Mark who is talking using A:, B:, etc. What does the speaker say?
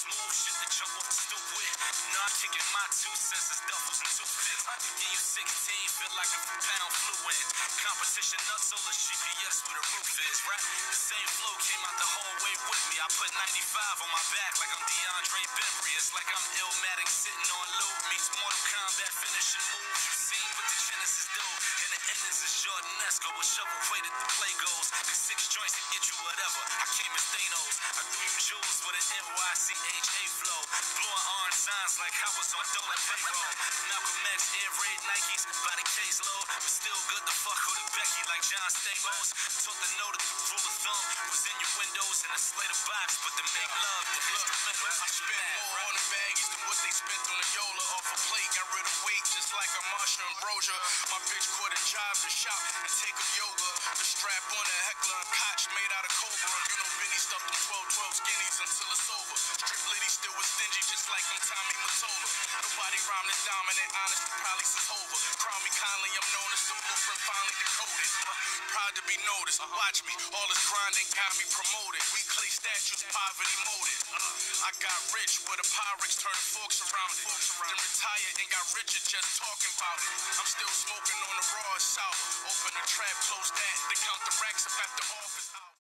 A: smooth shit to jump off the stoop with. Nah, I'm kicking my two senses, duffels and toothpicks. Yeah, you 16, feel like a pound fluent. Competition nuts, solar GPS where the roof is, right? The same flow came out the hallway with me. I put 95 on my back like I'm DeAndre Bembry. It's like I'm Illmatic sitting on loop. Meets Mortal Kombat finishing moves. You seen what the Genesis do. And the endings is Jordan Esco with shovel weighted the play goes. The six joints to get you whatever. I you jewels with an NYCHA flow. Blowing orange signs like I was on Dole and payroll. Malcolm X, air raid Nikes by the caseload. But still good to fuck with a Becky like John Stamos. Taught to know that the rule of thumb was in your windows and a slate of box, but to make love, the instrumental.
B: I spent more on the baggies than what they spent on the Yola off a plate. Got rid of weight just like a Marsha Ambrosius. My bitch quit a job to shop and take up yoga. The strap on a heckler and Koch made out of Cobra. Know Benny 12 12 skinnies until it's over. Strip lady still was stingy just like I'm Tommy Mottola. Nobody rhymed as dominant, honest, probably since Hova. Crown me kindly, I'm known as the blueprint finally decoded. Proud to be noticed. Watch me, all this grinding got me promoted. We clay statues, poverty molded. Uh, I got rich with a Pyrex turning forks around it. Then retired and got richer just talking about it. I'm still smoking on the raw sour. Open the trap, close that. They count the racks up at the office.